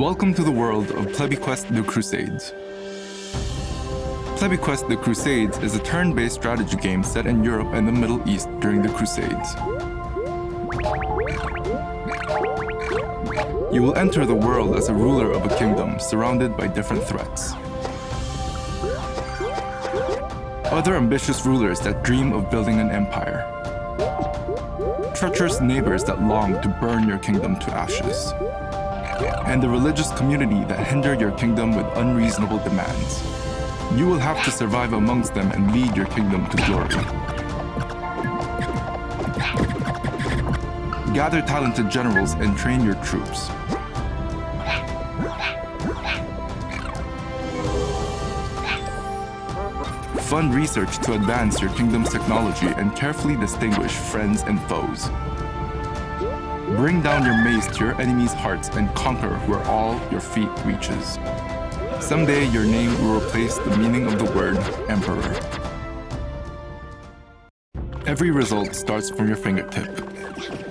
Welcome to the world of Plebby Quest The Crusades. Plebby Quest The Crusades is a turn-based strategy game set in Europe and the Middle East during the Crusades. You will enter the world as a ruler of a kingdom surrounded by different threats. Other ambitious rulers that dream of building an empire. Treacherous neighbors that long to burn your kingdom to ashes and the religious community that hinder your kingdom with unreasonable demands. You will have to survive amongst them and lead your kingdom to glory. Gather talented generals and train your troops. Fund research to advance your kingdom's technology and carefully distinguish friends and foes. Bring down your mace to your enemies' hearts and conquer where all your feet reaches. Someday your name will replace the meaning of the word emperor. Every result starts from your fingertip.